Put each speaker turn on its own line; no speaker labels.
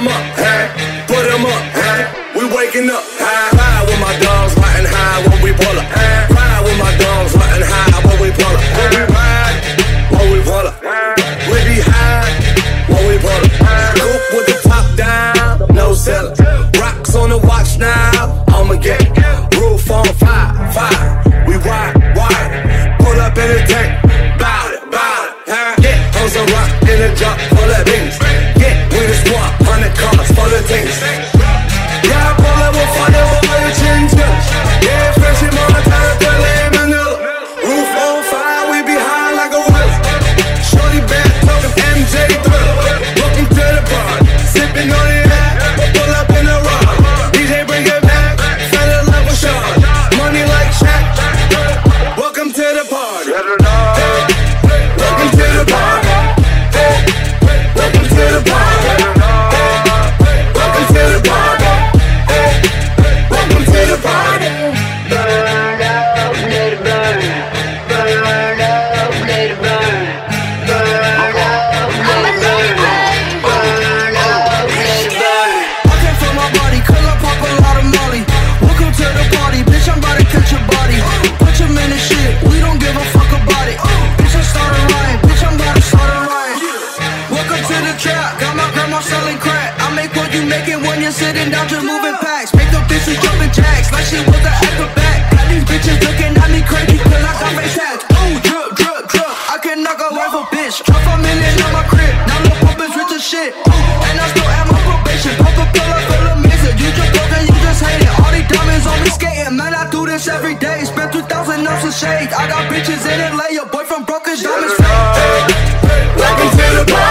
them up, huh? Put up, huh? We waking up, huh? Yeah.
Like you make it when you're sitting down to moving packs. Make them bitches jumping jacks like she was an acrobat Got these bitches looking at me crazy cause I got face hats Ooh, drip, drip, drip, I can knock a wife a bitch. Drop a million on my crib, now my pump is rich as shit. Ooh, and I still have my probation. Pop a pill, I feel amazing. You just broke broken, you just hate it. All these diamonds on me skating. Man, I do this every day. Spent 2,000 ounces of shade. I got bitches in LA, your boyfriend broke his diamonds Welcome
to the party